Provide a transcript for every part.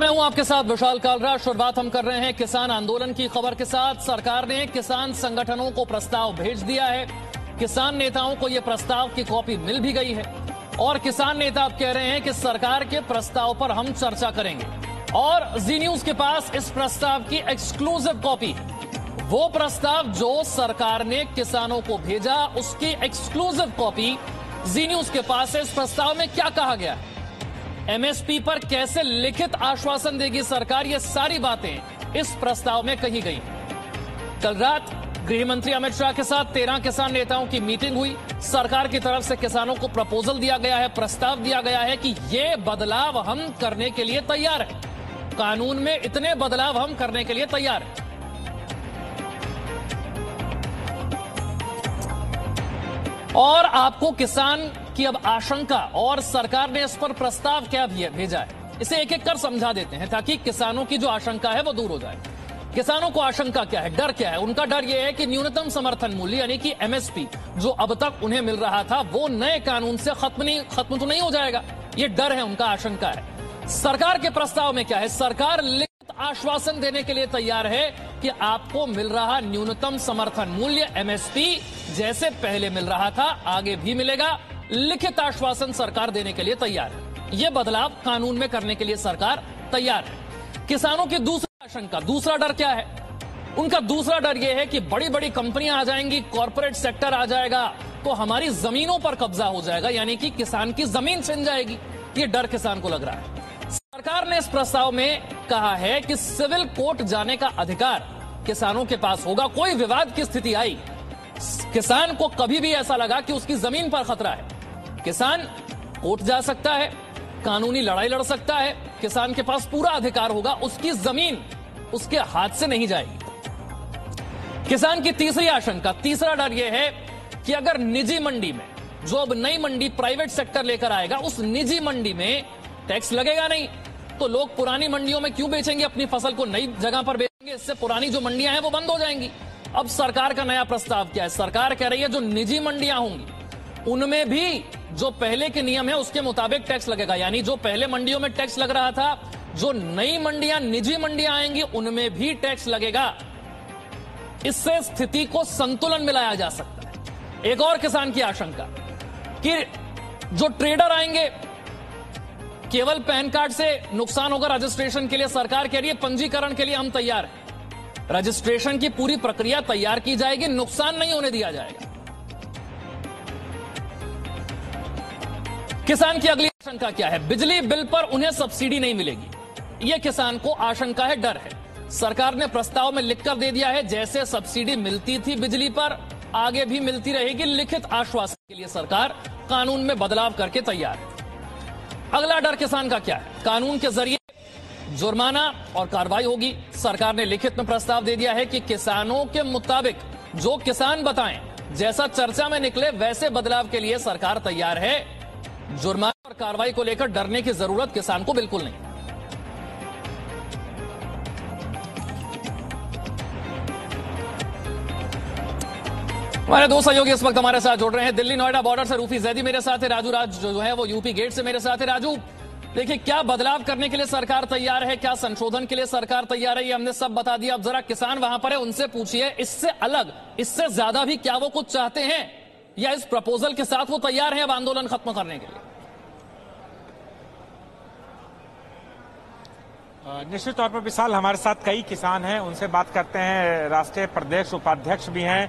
मैं हूँ आपके साथ विशाल कालरा। शुरुआत हम कर रहे हैं किसान आंदोलन की खबर के साथ। सरकार ने किसान संगठनों को प्रस्ताव भेज दिया है। किसान नेताओं को यह प्रस्ताव की कॉपी मिल भी गई है। और किसान नेता अब कह रहे हैं कि सरकार के प्रस्ताव पर हम चर्चा करेंगे। और जी न्यूज़ के पास इस प्रस्ताव की एक्सक्लूसिव कॉपी वो प्रस्ताव जो सरकार ने किसानों को भेजा, उसकी एक्सक्लूसिव कॉपी जी न्यूज़ के पास है। इस प्रस्ताव में क्या कहा गया? है एमएसपी पर कैसे लिखित आश्वासन देगी सरकार? ये सारी बातें इस प्रस्ताव में कही गई। कल रात गृह मंत्री अमित शाह के साथ तेरह किसान नेताओं की मीटिंग हुई। सरकार की तरफ़ से किसानों को प्रपोजल दिया गया है, प्रस्ताव दिया गया है कि ये बदलाव हम करने के लिए तैयार है। कानून में इतने बदलाव हम करने के लिए तैयार है। और आपको किसान की अब आशंका और सरकार ने इस पर प्रस्ताव क्या भेजा है? इसे एक एक कर समझा देते हैं ताकि किसानों की जो आशंका है वो दूर हो जाए। किसानों को आशंका क्या है? डर क्या है? उनका डर यह है कि न्यूनतम समर्थन मूल्य यानी कि एमएसपी जो अब तक उन्हें मिल रहा था, वो नए कानून से खत्म नहीं, खत्म तो नहीं हो जाएगा। ये डर है, उनका आशंका है। सरकार के प्रस्ताव में क्या है? सरकार लिखित आश्वासन देने के लिए तैयार है कि आपको मिल रहा न्यूनतम समर्थन मूल्य एमएसपी जैसे पहले मिल रहा था, आगे भी मिलेगा। लिखित आश्वासन सरकार देने के लिए तैयार है। यह बदलाव कानून में करने के लिए सरकार तैयार है। किसानों की दूसरी आशंका, दूसरा डर क्या है? उनका दूसरा डर यह है कि बड़ी बड़ी कंपनियाँ आ जाएँगी, कॉरपोरेट सेक्टर आ जाएगा तो हमारी जमीनों पर कब्जा हो जाएगा, यानी कि किसान की ज़मीन छिन जाएगी। ये डर किसान को लग रहा है। सरकार ने इस प्रस्ताव में कहा है कि सिविल कोर्ट जाने का अधिकार किसानों के पास होगा। कोई विवाद की स्थिति आई, किसान को कभी भी ऐसा लगा कि उसकी ज़मीन पर खतरा है। किसान कोर्ट जा सकता है, कानूनी लड़ाई लड़ सकता है, किसान के पास पूरा अधिकार होगा, उसकी ज़मीन उसके हाथ से नहीं जाएगी। किसान की तीसरी आशंका, तीसरा डर यह है कि अगर निजी मंडी में, जो अब नई मंडी प्राइवेट सेक्टर लेकर आएगा, उस निजी मंडी में टैक्स लगेगा नहीं तो लोग पुरानी मंडियों में क्यों बेचेंगे, अपनी फ़सल को नई जगह पर बेचेंगे, इससे पुरानी जो मंडियाँ हैं वो बंद हो जाएँगी। अब सरकार का नया प्रस्ताव क्या है? सरकार कह रही है, जो निजी मंडियाँ होंगी, उनमें भी जो पहले के नियम है, उसके मुताबिक टैक्स लगेगा। यानी जो पहले मंडियों में टैक्स लग रहा था, जो नई मंडियाँ, निजी मंडियाँ आएँगी, उनमें भी टैक्स लगेगा। इससे स्थिति को संतुलन में लाया जा सकता है। एक और किसान की आशंका कि जो ट्रेडर आएँगे, केवल पैन कार्ड से नुकसान होगा रजिस्ट्रेशन के लिए, सरकार कह रही है पंजीकरण के लिए हम तैयार हैं। रजिस्ट्रेशन की पूरी प्रक्रिया तैयार की जाएगी, नुकसान नहीं होने दिया जाएगा। किसान की अगली आशंका क्या है? बिजली बिल पर उन्हें सब्सिडी नहीं मिलेगी। यह किसान को आशंका है, डर है। सरकार ने प्रस्ताव में लिखकर दे दिया है, जैसे सब्सिडी मिलती थी बिजली पर, आगे भी मिलती रहेगी, लिखित आश्वासन के लिए सरकार कानून में बदलाव करके तैयार है। अगला डर किसान का क्या है? कानून के ज़रिए जुर्माना और कार्रवाई होगी। सरकार ने लिखित में प्रस्ताव दे दिया है कि किसानों के मुताबिक जो किसान बताएँ, जैसा चर्चा में निकले, वैसे बदलाव के लिए सरकार तैयार है। जुर्माना और कार्रवाई को लेकर डरने की ज़रूरत किसान को बिल्कुल नहीं। हमारे दो सहयोगी इस वक्त हमारे साथ जुड़ रहे हैं। दिल्ली नोएडा बॉर्डर से रूफी जैदी मेरे साथ है, राजू राज जो है वो यूपी गेट से मेरे साथ है। राजू, देखिए, क्या बदलाव करने के लिए सरकार तैयार है? क्या संशोधन के लिए सरकार तैयार है? ये हमने सब बता दिया। अब जरा किसान वहाँ पर है, उनसे पूछिए। इससे अलग, इससे ज़्यादा भी क्या वो कुछ चाहते हैं? या इस प्रपोजल के साथ वो तैयार है अब आंदोलन खत्म करने के लिए? निश्चित तौर पर विशाल हमारे साथ कई किसान हैं उनसे बात करते हैं राष्ट्रीय प्रदेश उपाध्यक्ष भी हैं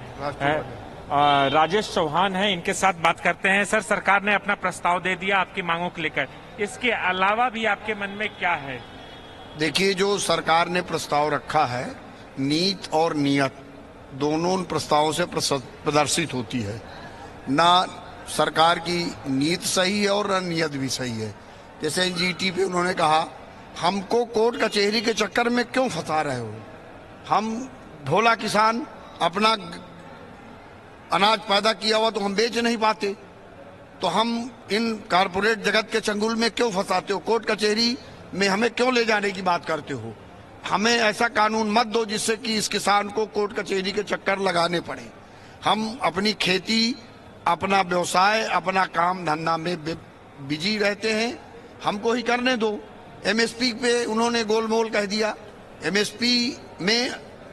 राजेश चौहान हैं इनके साथ बात करते हैं। सर सरकार ने अपना प्रस्ताव दे दिया आपकी मांगों को लेकर। इसके अलावा भी आपके मन में क्या है? देखिए जो सरकार ने प्रस्ताव रखा है नीत और नियत दोनों उन प्रस्तावों से प्रदर्शित होती है। ना सरकार की नीत सही है और नियत भी सही है। जैसे जीटी पे उन्होंने कहा, हमको कोर्ट कचहरी के चक्कर में क्यों फंसा रहे हो? हम भोला किसान, अपना अनाज पैदा किया हुआ तो हम बेच नहीं पाते। तो हम इन कारपोरेट जगत के चंगुल में क्यों फंसाते हो? कोर्ट कचहरी में हमें क्यों ले जाने की बात करते हो? हमें ऐसा कानून मत दो जिससे कि इस किसान को कोर्ट कचहरी के चक्कर लगाने पड़े। हम अपनी खेती अपना व्यवसाय, अपना काम धंधा में बिज़ी रहते हैं। हमको ही करने दो। एमएसपी पे उन्होंने गोलमोल कह दिया। एमएसपी में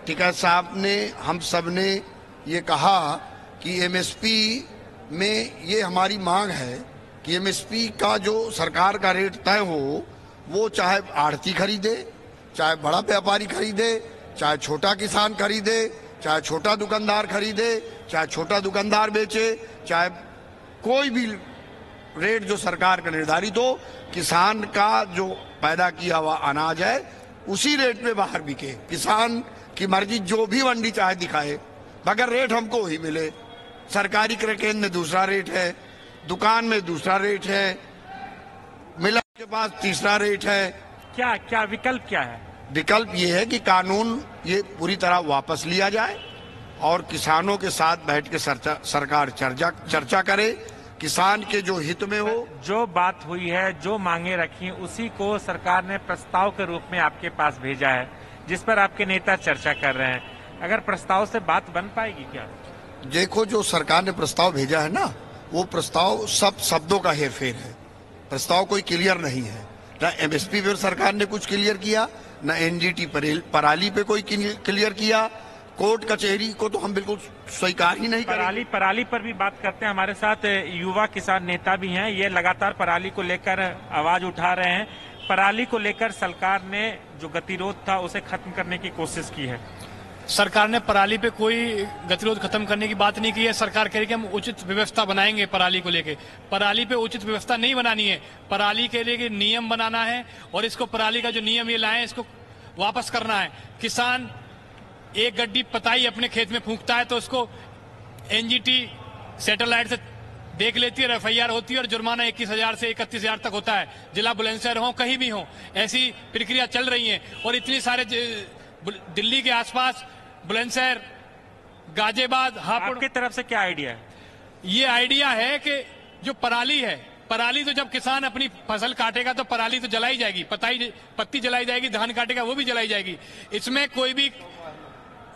टिकैत साहब ने, हम सबने ये कहा कि एमएसपी में ये हमारी मांग है कि एमएसपी का जो सरकार का रेट तय हो, वो चाहे आड़ती खरीदे, चाहे बड़ा व्यापारी खरीदे, चाहे छोटा किसान खरीदे चाहे छोटा दुकानदार खरीदे चाहे छोटा दुकानदार बेचे चाहे कोई भी रेट जो सरकार का निर्धारित हो किसान का जो पैदा किया हुआ अनाज है उसी रेट में बाहर बिके। किसान की मर्ज़ी जो भी मंडी चाहे दिखाए मगर रेट हमको ही मिले। सरकारी क्रय केंद्र में दूसरा रेट है दुकान में दूसरा रेट है मिलर के पास तीसरा रेट है। क्या क्या विकल्प क्या है? विकल्प ये है कि कानून ये पूरी तरह वापस लिया जाए और किसानों के साथ बैठ के सरकार चर्चा चर्चा करे किसान के जो हित में हो। जो बात हुई है जो मांगे रखी उसी को सरकार ने प्रस्ताव के रूप में आपके पास भेजा है जिस पर आपके नेता चर्चा कर रहे हैं। अगर प्रस्ताव से बात बन पाएगी क्या? देखो जो सरकार ने प्रस्ताव भेजा है ना वो प्रस्ताव सब शब्दों का हेरफेर है। प्रस्ताव कोई क्लियर नहीं है। न एमएसपी पर सरकार ने कुछ क्लियर किया न एनजीटी पराली पे कोई क्लियर किया? कोर्ट, कचहरी को तो हम बिल्कुल स्वीकार ही नहीं पराली पराली पर भी बात करते हैं। हमारे साथ युवा किसान नेता भी हैं। ये लगातार पराली को लेकर आवाज़ उठा रहे हैं। पराली को लेकर सरकार ने जो गतिरोध था, उसे खत्म करने की कोशिश की है। सरकार ने पराली पे कोई गतिरोध खत्म करने की बात नहीं की है। सरकार कह रही है कि हम उचित व्यवस्था बनाएँगे पराली को लेके। पराली पे उचित व्यवस्था नहीं बनानी है। पराली के लिए नियम बनाना है और इसको पराली का जो नियम ये लाए, इसको वापस करना है। किसान एक गड्डी पताई अपने खेत में फूंकता है तो उसको एनजीटी सैटेलाइट से देख लेती है एफ़ होती है और जुर्माना इक्कीस हज़ार से इकतीस हज़ार तक होता है। जिला बुलंदशहर हो, कहीं भी हो, ऐसी प्रक्रिया चल रही है और इतनी सारे दिल्ली के आसपास बुलंदशहर गाजियाबाद हापुड़। की तरफ़ से क्या आइडिया है? ये आइडिया है कि जो पराली है पराली तो जब किसान अपनी फ़सल काटेगा तो पराली तो जलाई जाएगी पताई पत्ती जलाई जाएगी धान काटेगा वो भी जलाई जाएगी। इसमें कोई भी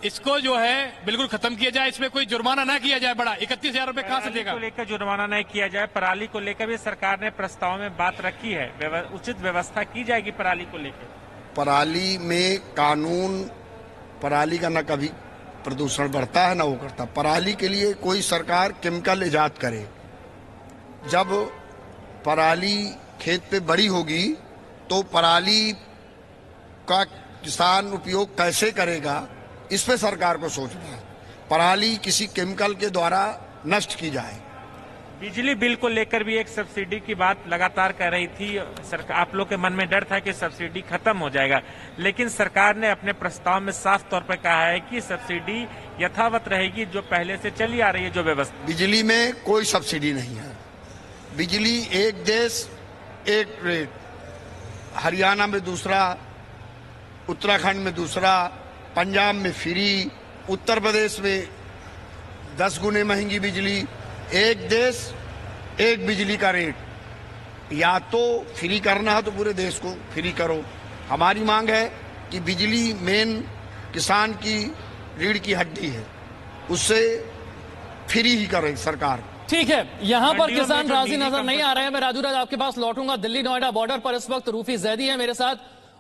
इसको जो है बिल्कुल खत्म किया जाए इसमें कोई जुर्माना ना किया जाए बड़ा इकतीस हज़ार रुपये कहाँ से देगा? लेकर जुर्माना नहीं किया जाए पराली को लेकर भी सरकार ने प्रस्ताव में बात रखी है उचित व्यवस्था की जाएगी पराली को लेकर। पराली में कानून, पराली का ना कभी प्रदूषण बढ़ता है, ना वो करता। पराली के लिए कोई सरकार केमिकल ईजाद करे। जब पराली खेत पे बड़ी होगी तो पराली का किसान उपयोग कैसे करेगा, इस पे सरकार को सोचना है। पराली किसी केमिकल के द्वारा नष्ट की जाए। बिजली बिल को लेकर भी एक सब्सिडी की बात लगातार कर रही थी। सरकार, आप लोग के मन में डर था कि सब्सिडी खत्म हो जाएगा। लेकिन सरकार ने अपने प्रस्ताव में साफ़ तौर पर कहा है कि सब्सिडी यथावत रहेगी जो पहले से चली आ रही है, जो व्यवस्था। बिजली में कोई सब्सिडी नहीं है। बिजली एक देश, एक रेट हरियाणा में दूसरा, उत्तराखंड में दूसरा, पंजाब में फ्री, उत्तर प्रदेश में दस गुने महँगी बिजली एक देश एक बिजली का रेट। या तो फ्री करना है तो पूरे देश को फ्री करो। हमारी मांग है कि बिजली मेन किसान की रीढ़ की हड्डी है। उससे फ्री ही करे सरकार। ठीक है यहाँ पर किसान राज़ी नज़र नहीं आ रहे हैं। मैं राजू राज आपके पास लौटूँगा। दिल्ली नोएडा बॉर्डर पर इस वक्त रूफी जैदी है मेरे साथ।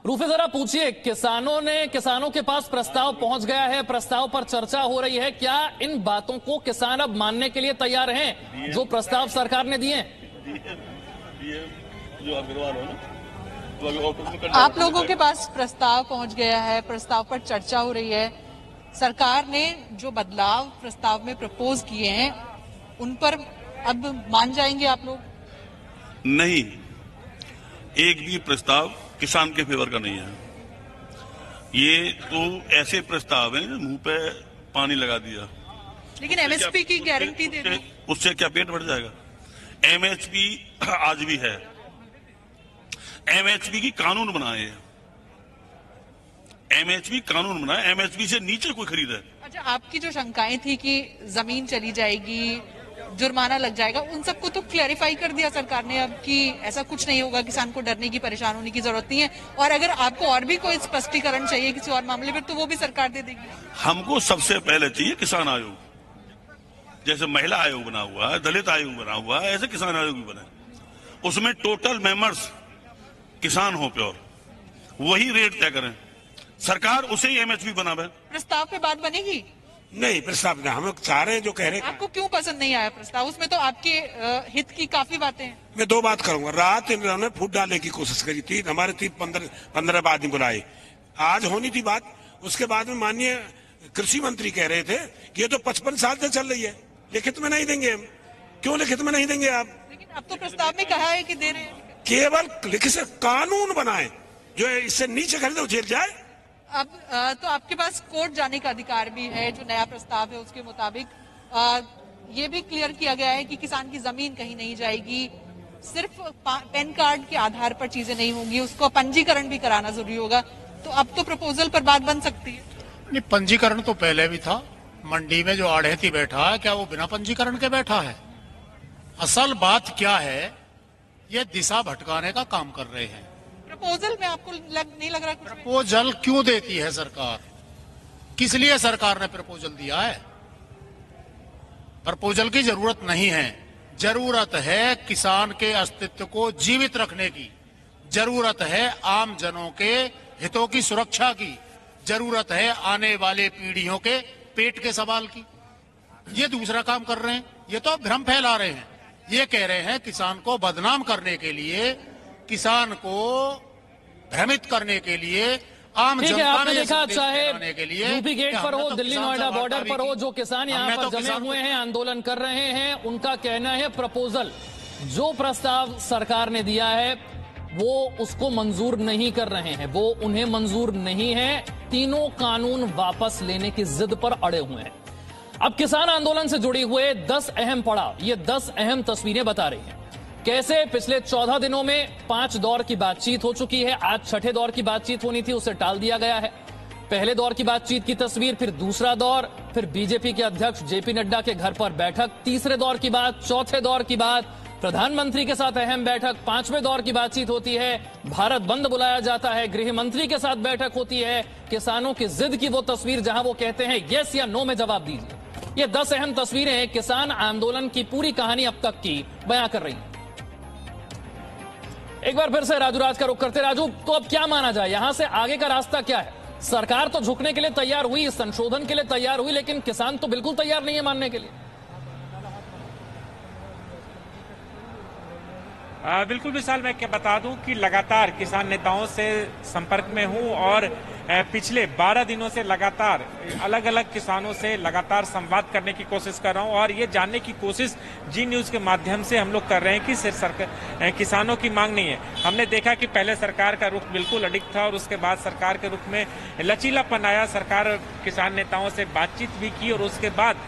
रूफी जरा पूछिए किसानों ने किसानों के पास प्रस्ताव पहुँच गया है प्रस्ताव पर चर्चा हो रही है क्या इन बातों को किसान अब मानने के लिए तैयार हैं जो प्रस्ताव सरकार ने दिए हैं? हो तो आप लोगों के पास प्रस्ताव पहुँच गया है प्रस्ताव पर चर्चा हो रही है। सरकार ने जो बदलाव प्रस्ताव में प्रपोज किए हैं उन पर अब मान जाएँगे आप लोग? नहीं। एक भी प्रस्ताव किसान के फेवर का नहीं है। ये तो ऐसे प्रस्ताव हैं मुँह पे पानी लगा दिया। लेकिन एमएसपी की गारंटी दे उससे- उससे क्या पेट भर जाएगा? एमएचपी आज भी है। एमएचपी की कानून बनाए। एमएचपी कानून बनाए। एमएचपी से नीचे कोई खरीदा। है अच्छा आपकी जो शंकाएँ थी कि ज़मीन चली जाएगी जुर्माना लग जाएगा। उन सबको तो क्लैरिफाई कर दिया सरकार ने अब कि ऐसा कुछ नहीं होगा किसान को डरने की परेशान होने की ज़रूरत नहीं है। और अगर आपको और भी कोई स्पष्टीकरण चाहिए किसी और मामले में तो वो भी सरकार दे देगी। हमको सबसे पहले चाहिए किसान आयोग। जैसे महिला आयोग बना हुआ है दलित आयोग बना हुआ है ऐसे किसान आयोग भी बने। उसमें टोटल मेंबर्स किसान हो प्योर। वही रेट तय करें। सरकार उसे ही एमएसपी बनावे। प्रस्ताव पे बात बनेगी? नहीं प्रस्ताव नहीं हम चाह रहे हैं जो कह रहे हैं। आपको क्यों पसंद नहीं आया प्रस्ताव? उसमें तो आपके हित की काफ़ी बातें हैं। मैं दो बात करूँगा। रात इन्होंने फूट डालने की कोशिश करी थी हमारे तीन पंद्रह पंद्रह आदमी बुलाए आज होनी थी बात। उसके बाद में माननीय कृषि मंत्री कह रहे थे कि ये तो पचपन साल से चल रही है लिखित में नहीं देंगे हम। क्यों लिखित में नहीं देंगे आप? लेकिन अब तो प्रस्ताव में कहा है कि दे रहे हैं। केवल लिखित से कानून बनाए। जो इससे नीचे खरीदे जेल जाए। अब तो आपके पास कोर्ट जाने का अधिकार भी है, जो नया प्रस्ताव है उसके मुताबिक ये भी क्लियर किया गया है कि किसान की ज़मीन कहीं नहीं जाएगी। सिर्फ़ पैन कार्ड के आधार पर चीज़ें नहीं होंगी, उसको पंजीकरण भी कराना ज़रूरी होगा। तो अब तो प्रपोजल पर बात बन सकती है। नहीं, पंजीकरण तो पहले भी था। मंडी में जो आढ़ेती बैठा है, क्या वो बिना पंजीकरण के बैठा है? असल बात क्या है, ये दिशा भटकाने का काम कर रहे हैं। प्रपोजल में आपको लग, नहीं लग रहा कुछ प्रपोजल क्यों देती है सरकार? किस लिए सरकार ने प्रपोजल दिया है? प्रपोजल की ज़रूरत नहीं है। ज़रूरत है किसान के अस्तित्व को जीवित रखने की। ज़रूरत है आम जनों के हितों की सुरक्षा की। ज़रूरत है आने वाले पीढ़ियों के पेट के सवाल की। ये दूसरा काम कर रहे हैं। ये तो भ्रम फैला रहे हैं। ये कह रहे हैं किसान को बदनाम करने के लिए किसान को भ्रमित करने के लिए आम ठीक है जनता आपने ने देखा चाहे के लिए यूपी गेट पर हो तो दिल्ली नोएडा बॉर्डर पर हो जो किसान यहाँ पर तो जमे हुए हैं आंदोलन कर रहे हैं उनका कहना है प्रपोजल जो प्रस्ताव सरकार ने दिया है वो उसको मंजूर नहीं कर रहे हैं। वो उन्हें मंजूर नहीं है। तीनों कानून वापस लेने की जिद पर अड़े हुए हैं। अब किसान आंदोलन से जुड़ी हुए 10 अहम पड़ाव ये 10 अहम तस्वीरें बता रही हैं। कैसे पिछले 14 दिनों में पाँच दौर की बातचीत हो चुकी है? आज छठे दौर की बातचीत होनी थी, उसे टाल दिया गया है। पहले दौर की बातचीत की तस्वीर, फिर दूसरा दौर, फिर बीजेपी के अध्यक्ष जेपी नड्डा के घर पर बैठक, तीसरे दौर की बात, चौथे दौर की बात, प्रधानमंत्री के साथ अहम बैठक, पाँचवें दौर की बातचीत होती है। भारत बंद बुलाया जाता है गृह मंत्री के साथ बैठक होती है। किसानों की जिद की वो तस्वीर जहाँ वो कहते हैं, यस या नो में जवाब दीजिए। ये दस अहम तस्वीरें किसान आंदोलन की पूरी कहानी अब तक की बयां कर रही हैं। एक बार फिर से राजू राज का रुख करते राजू तो अब क्या माना जाए? यहाँ से आगे का रास्ता क्या है? सरकार तो झुकने के लिए तैयार हुई संशोधन के लिए तैयार हुई लेकिन किसान तो बिल्कुल तैयार नहीं है मानने के लिए। आ, बिल्कुल विशाल मैं क्या बता दूँ कि लगातार किसान नेताओं से संपर्क में हूँ और पिछले 12 दिनों से लगातार अलग अलग किसानों से लगातार संवाद करने की कोशिश कर रहा हूँ और ये जानने की कोशिश जी न्यूज़ के माध्यम से हम लोग कर रहे हैं कि सिर्फ़ सरकार किसानों की मांग नहीं है। हमने देखा कि पहले सरकार का रुख बिल्कुल अडिग था और उसके बाद सरकार के रुख में लचीलापन आया। सरकार किसान नेताओं से बातचीत भी की और उसके बाद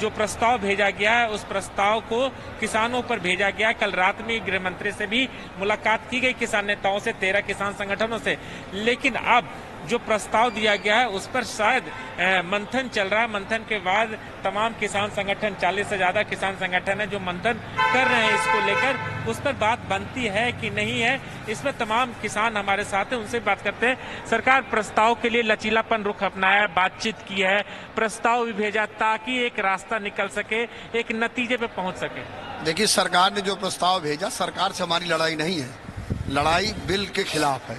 जो प्रस्ताव भेजा गया है, उस प्रस्ताव को किसानों पर भेजा गया। कल रात में गृह मंत्री से भी मुलाकात की गई किसान नेताओं से, तेरह किसान संगठनों से। लेकिन अब जो प्रस्ताव दिया गया है, उस पर शायद मंथन चल रहा है। मंथन के बाद तमाम किसान संगठन 40 से ज़्यादा किसान संगठन है जो मंथन कर रहे हैं इसको लेकर। उस पर बात बनती है कि नहीं है, इस पर तमाम किसान हमारे साथ हैं, उनसे बात करते हैं। सरकार प्रस्ताव के लिए लचीलापन रुख अपनाया है बातचीत की है, प्रस्ताव भी भेजा ताकि एक रास्ता निकल सके, एक नतीजे पे पहुँच सके। देखिए, सरकार ने जो प्रस्ताव भेजा, सरकार से हमारी लड़ाई नहीं है। लड़ाई बिल के खिलाफ है।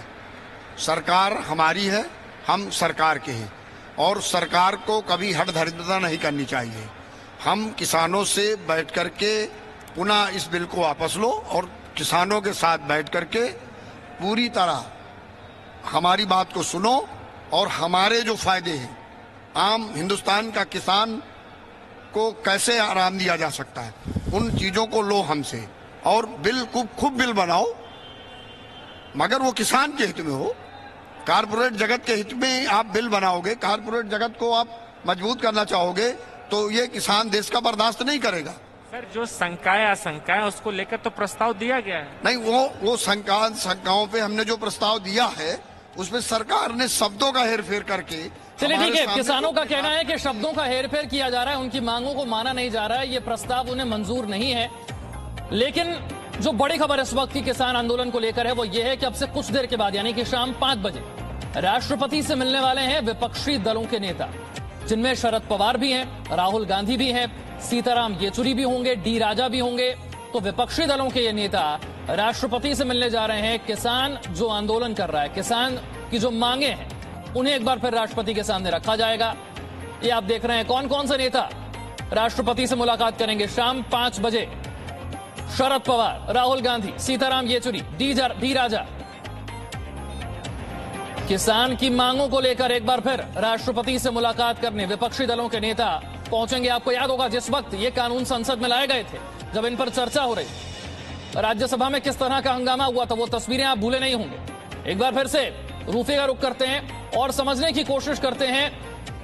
सरकार हमारी है, हम सरकार के हैं। और सरकार को कभी हटधर्मिता नहीं करनी चाहिए। हम किसानों से बैठ कर के पुनः इस बिल को वापस लो और किसानों के साथ बैठ कर के पूरी तरह हमारी बात को सुनो और हमारे जो फ़ायदे हैं, आम हिंदुस्तान का किसान को कैसे आराम दिया जा सकता है, उन चीज़ों को लो हमसे। और बिल खूब खूब बिल बनाओ, मगर वो किसान के हित में हो। कारपोरेट जगत के हित में आप बिल बनाओगे कारपोरेट जगत को आप मज़बूत करना चाहोगे तो ये किसान देश का बर्दाश्त नहीं करेगा। सर जो शंकाएँ आशंकाएँ उसको लेकर तो प्रस्ताव दिया गया है। नहीं वो वो शंका शंकाओं पे हमने जो प्रस्ताव दिया है उसमें सरकार ने शब्दों का हेर फेर करके चलिए ठीक है किसानों का कहना है कि शब्दों का हेरफेर किया जा रहा है उनकी मांगों को माना नहीं जा रहा है ये प्रस्ताव उन्हें मंजूर नहीं है। लेकिन जो बड़ी खबर इस वक्त की किसान आंदोलन को लेकर है, वो ये है कि अब से कुछ देर के बाद, यानी कि शाम पाँच बजे, राष्ट्रपति से मिलने वाले हैं विपक्षी दलों के नेता, जिनमें शरद पवार भी हैं, राहुल गांधी भी हैं, सीताराम येचुरी भी होंगे, डी राजा भी होंगे। तो विपक्षी दलों के ये नेता राष्ट्रपति से मिलने जा रहे हैं, किसान जो आंदोलन कर रहा है, किसान की जो मांगे हैं, उन्हें एक बार फिर राष्ट्रपति के सामने रखा जाएगा। ये आप देख रहे हैं कौन कौन से नेता राष्ट्रपति से मुलाकात करेंगे शाम पाँच बजे। शरद पवार राहुल गांधी सीताराम येचुरी डी, राजा। किसान की मांगों को लेकर एक बार फिर राष्ट्रपति से मुलाकात करने विपक्षी दलों के नेता पहुँचेंगे। आपको याद होगा जिस वक्त ये कानून संसद में लाए गए थे जब इन पर चर्चा हो रही राज्यसभा में किस तरह का हंगामा हुआ था वो तस्वीरें आप भूले नहीं होंगे। एक बार फिर से रूफे का रुख करते हैं और समझने की कोशिश करते हैं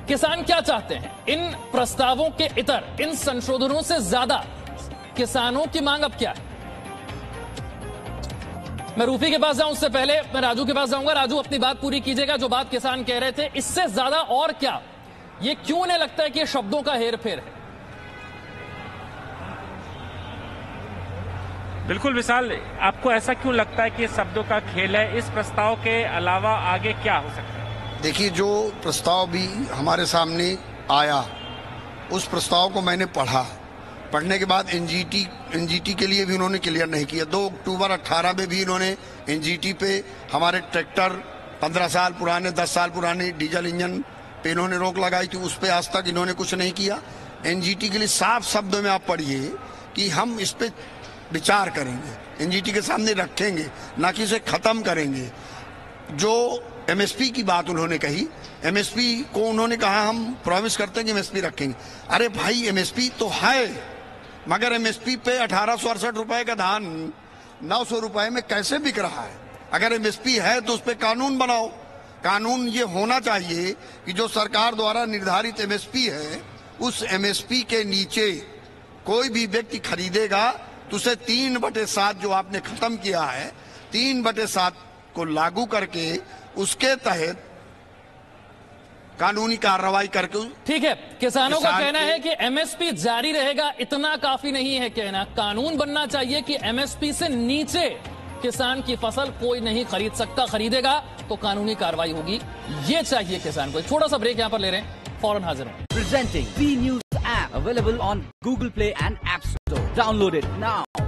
किसान क्या चाहते हैं? इन प्रस्तावों के इतर इन संशोधनों से ज़्यादा किसानों की मांग अब क्या है? मैं रूफी के पास जाऊँ उससे पहले मैं राजू के पास जाऊँगा। राजू अपनी बात पूरी कीजिएगा जो बात किसान कह रहे थे। इससे ज़्यादा और क्या? ये क्यों उन्हें लगता है कि ये शब्दों का हेर फेर है? बिल्कुल विशाल आपको ऐसा क्यों लगता है कि ये शब्दों का खेल है? इस प्रस्ताव के अलावा आगे क्या हो सकता है? देखिए जो प्रस्ताव भी हमारे सामने आया उस प्रस्ताव को मैंने पढ़ा। पढ़ने के बाद एनजीटी एनजीटी के लिए भी उन्होंने क्लियर नहीं किया। दो अक्टूबर 18 में भी इन्होंने एनजीटी पे हमारे ट्रैक्टर 15 साल पुराने 10 साल पुराने डीजल इंजन पे इन्होंने रोक लगाई थी। उस पर आज तक इन्होंने कुछ नहीं किया। एनजीटी के लिए साफ़ शब्दों में आप पढ़िए कि हम इस पर विचार करेंगे। एनजीटी के सामने रखेंगे, ना कि इसे खत्म करेंगे। जो एमएसपी की बात उन्होंने कही एमएसपी को उन्होंने कहा, हम प्रॉमिस करते हैं कि एमएसपी रखेंगे। अरे भाई एमएसपी तो है। मगर एमएसपी पे अठारह सौ अड़सठ रुपए का धान नौ सौ रुपए में कैसे बिक रहा है? अगर एमएसपी है तो उस पर कानून बनाओ। कानून ये होना चाहिए कि जो सरकार द्वारा निर्धारित एमएसपी है, उस एमएसपी के नीचे कोई भी व्यक्ति खरीदेगा तो उसे तीन बटे सात जो आपने खत्म किया है, तीन बटे सात को लागू करके उसके तहत कानूनी कार्रवाई करके। ठीक है किसानों किसान का कहना है कि एमएसपी जारी रहेगा इतना काफ़ी नहीं है कहना। कानून बनना चाहिए कि एमएसपी से नीचे किसान की फ़सल कोई नहीं खरीद सकता खरीदेगा तो कानूनी कार्रवाई होगी। ये चाहिए किसान को। छोटा सा ब्रेक यहाँ पर ले रहे हैं फ़ौरन हाजिर हैं। Presenting news app available on Google Play and app store download it now